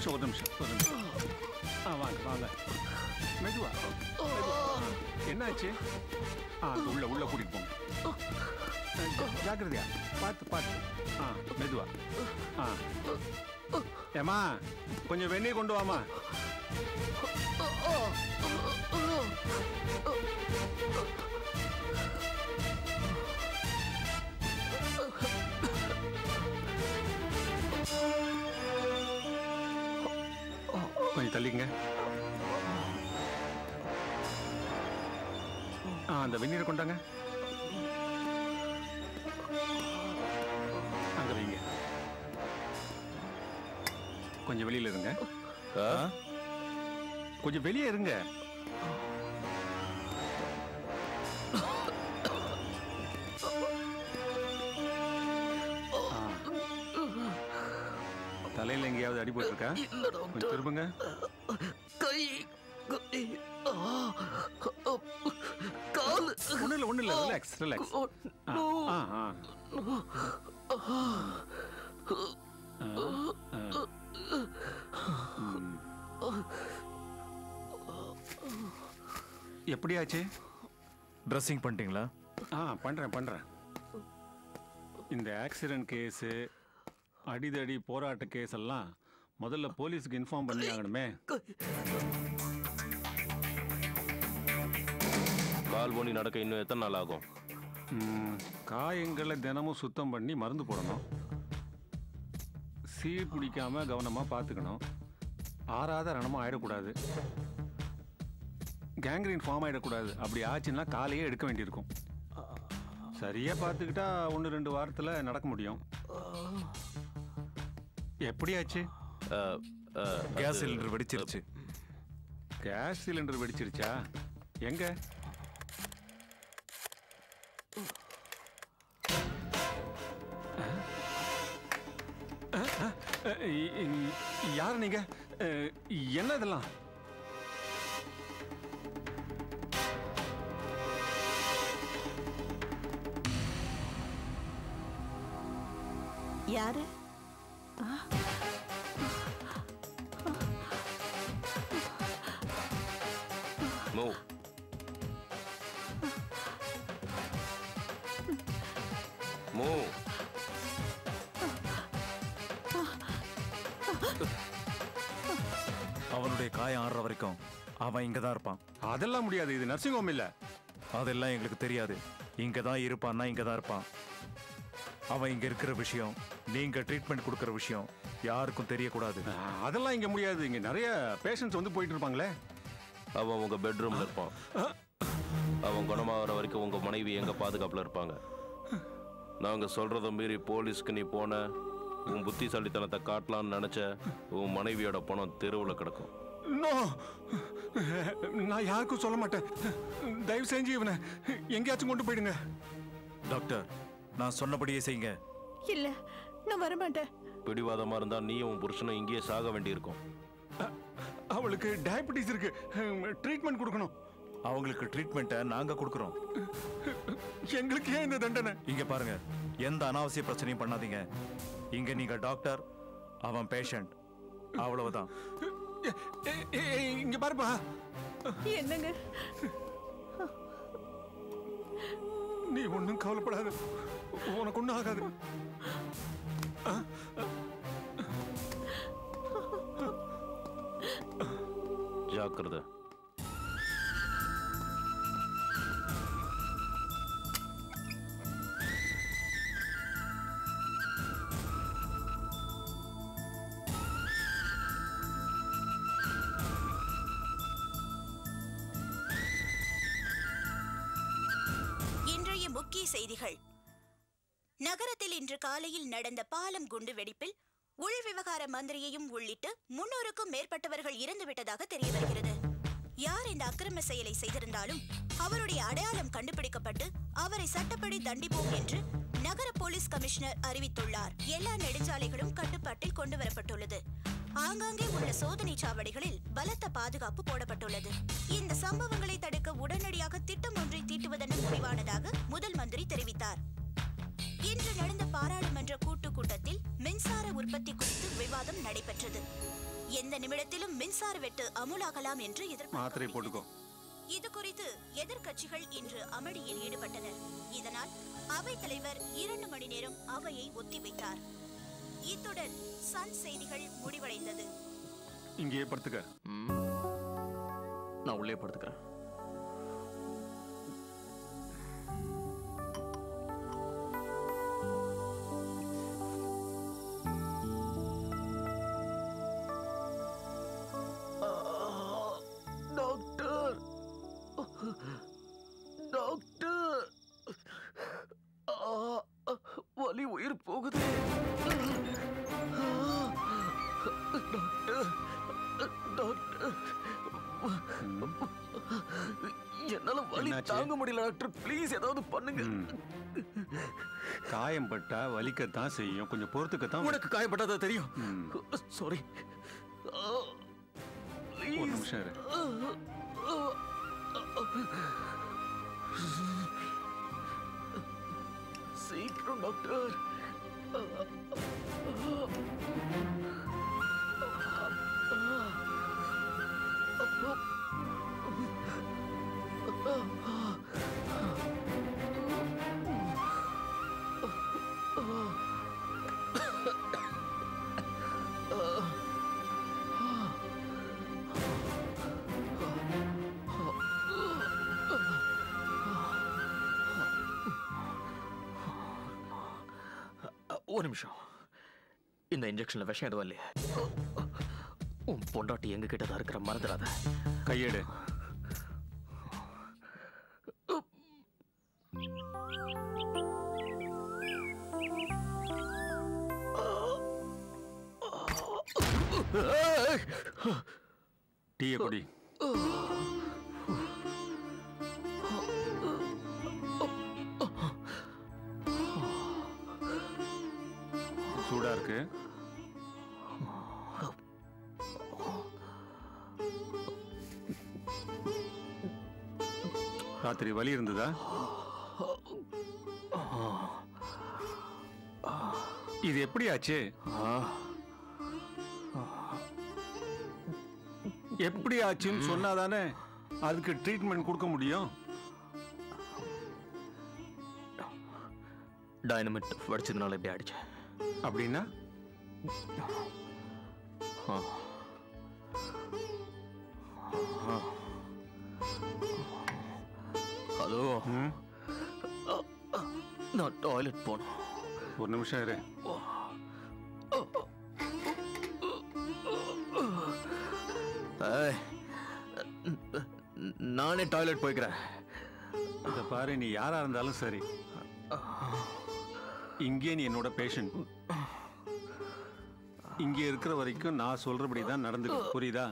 நிமிஷம் ஒரு நிமிஷம் ஒரு நிமிஷம். ஆ வாங்க வாங்க. மெதுவா. ஆ, என்னாச்சு? ஆ உள்ள உள்ள கூட்டிட்டு போங்க. ஜாக்கிரதையா? பார்த்து பார்த்து. ஆ மெதுவா. ஆ. ஏமா கொஞ்சம் வெந்நீர் கொண்டு வாமா கொஞ்சம் தள்ளிங்க ஆ அந்த வெந்நீரை கொண்டாங்க. அங்க வைங்க. கொஞ்சம் வெளியில இருங்க. கொஞ்சம் வெளியே இருங்க. எங்கேயாவது அடி போட்டிருக்கா? இல்ல கொஞ்சம் டாக்டர் திரும்புங்க. கை காலு. ஒண்ணு இல்ல ஒண்ணு ரிலாக்ஸ் ரிலாக்ஸ். எப்படியாச்சு? ட்ரெஸ்ஸிங் பண்ணிட்டீங்களா? ஆ பண்றேன் பண்றேன். இந்த ஆக்சிடென்ட் கேஸு அடிதடி போராட்ட கேஸ் எல்லாம் முதல்ல போலீஸுக்கு இன்ஃபார்ம் பண்ணி ஆகணுமே கால் போனி நடக்க இன்னும் எத்தனை நாள் ஆகும்? ம், காயங்களை தினமும் சுத்தம் பண்ணி மருந்து போடணும். சீர் பிடிக்காம கவனமா பார்த்துக்கணும். ஆறாத ரணமும் ஆயிடக்கூடாது. கேங்க்ரீன் ஃபார்ம் ஆயிடக்கூடாது. அப்படி ஆச்சுன்னா காலையே எடுக்க வேண்டியிருக்கும். சரியா பார்த்துக்கிட்டா ஒன்று ரெண்டு வாரத்தில் நடக்க முடியும். எப்படியாச்சு? கேஸ் சிலிண்டர் வெடிச்சிருச்சு. கேஸ் சிலிண்டர் வெடிச்சிருச்சா? எங்க? யார் நீங்க? என்ன இதெல்லாம்? யாரு? மூவ் மூவ் அவனுடைய காயம் ஆடுற வரைக்கும் அவன் இங்க தான் இருப்பான். அதெல்லாம் முடியாது. இது நர்சிங் ஹோம் இல்ல. அதெல்லாம் எங்களுக்கு தெரியாது. இங்க தான் இருப்பான்னா இங்க தான் இருப்பான். அவன் இங்க இருக்கிற விஷயம் நீங்க ட்ரீட்மெண்ட் கொடுக்கிற விஷயம் யாருக்கும் தெரியக்கூடாது. அதெல்லாம் இங்க முடியாது. இங்க நிறைய பேஷண்ட்ஸ் வந்து போயிட்டு இருப்பாங்களே. அவன் உங்க பெட்ரூம்ல இருப்பான். அவன் குணமாகற வரைக்கும் உங்க மனைவி எங்க பாதுகாப்புல இருப்பாங்க. நாங்க சொல்றத மீறி போலீஸ்க்கு நீ போன உன் புத்திசாலித்தனத்தை காட்டலாம்னு நினைச்ச உன் மனைவியோட பணம் தெருவுல கிடக்கும். நோ! நான் யாருக்கும் சொல்ல மாட்டேன். தயவு செஞ்சு இவனை எங்கேயாச்சும் கொண்டு போயிடுங்க. டாக்டர் நான் சொன்னபடியே செய்யுங்க. இல்ல நான் வரமாட்டேன். பிடிவாதமா இருந்தா நீயும் உன் புருஷனும் இங்கேயே சாக வேண்டியிருக்கும். அவளுக்கு டயபெட்டிஸ் இருக்கு. ட்ரீட்மெண்ட் கொடுக்கணும். அவங்களுக்கு ட்ரீட்மெண்ட்டை நாங்க கொடுக்குறோம். எங்களுக்கு ஏன் இந்த தண்டனை? இங்க பாருங்க எந்த அனாவசிய பிரச்சனையும் பண்ணாதீங்க. இங்க நீங்க டாக்டர் அவன் பேஷண்ட் அவ்வளவுதான். இங்க பாருப்பா. என்னங்க? நீ ஒன்றும் கவலைப்படாத. உனக்கு ஒன்றும் ஆகாது. ஜாக்கிரதை இன்றைய முக்கிய செய்திகள். நகரத்தில் இன்று காலையில் நடந்த பாலம் குண்டு வெடிப்பில் உள் விவகார மந்திரியையும் உள்ளிட்டு முன்னூறுக்கும் மேற்பட்டவர்கள் இறந்துவிட்டதாக தெரிய வருகிறது யார் இந்த அக்கிரம செயலை செய்திருந்தாலும் அவருடைய அடையாளம் கண்டுபிடிக்கப்பட்டு அவரை சட்டப்படி தண்டிப்போம் என்று நகர போலீஸ் கமிஷனர் அறிவித்துள்ளார். எல்லா நெடுஞ்சாலைகளும் கட்டுப்பாட்டில் கொண்டு வரப்பட்டுள்ளது. ஆங்காங்கே உள்ள சோதனை சாவடிகளில் பலத்த பாதுகாப்பு போடப்பட்டுள்ளது. இந்த சம்பவங்களை தடுக்க உடனடியாக திட்டம் ஒன்றை தீட்டுவதென முடிவானதாக முதல் மந்திரி தெரிவித்தார். இன்று நடந்த பாராளுமன்ற உற்பத்தி குறித்து விவாதம் நடைபெற்றது. எந்த நிமிடத்திலும் மின்சார வெட்டு அமுலாகலாம் என்று எதிர்பார்க்கப்படுகிறது போட்டுக்கோ. இது குறித்து எதிர்க்கட்சிகள் இன்று அமளியில் ஈடுபட்டனர். இதனால் அவைத் தலைவர் இரண்டு மணி நேரம் அவையை ஒத்திவைத்தார். இத்துடன் சன் செய்திகள் முடிவடைந்தது. இங்கேயே படுத்துக்க. நான் உள்ளே படுத்துக்கிறேன். வலி? தாங்க முடியல டாக்டர். ப்ளீஸ் ஏதாவது பண்ணுங்க. காயம் பட்டா வலிக்கத்தான் செய்யும். கொஞ்சம் பொறுத்துக்கத்தான் உனக்கு காயப்பட்டதா தெரியும். சாரி ஒரு நிமிஷம் இரு. சீக்கிரம் டாக்டர். ஒரு நிமிஷம். இந்த இன்ஜெக்ஷன்ல விஷம் எதுவும் இல்லையே. உன் பொண்டாட்டி எங்க கிட்ட தான் இருக்கிற மறந்துடாத. கையேடு. டீய குடி. சூடா இருக்கு. ராத்திரி வலி இருந்ததா? இது எப்படி ஆச்சு? எப்படி ஆச்சுன்னு சொன்னாதானே அதுக்கு ட்ரீட்மெண்ட் கொடுக்க முடியும்? டைனமிட் வடிச்சதுனால இப்படி ஆயிடுச்சு. அப்படின்னா. ஹலோ. நான் டாய்லெட் போனோம் ஒரு நிமிஷம் இரு. நானே டாய்லெட் போய்க்கிறேன். இத பாரு நீ யாரா இருந்தாலும் சரி. இங்கே நீ என்னோட பேஷண்ட் இங்கே இருக்கிற வரைக்கும் நான் சொல்றபடி தான் நடந்துக்கும் புரியுதா?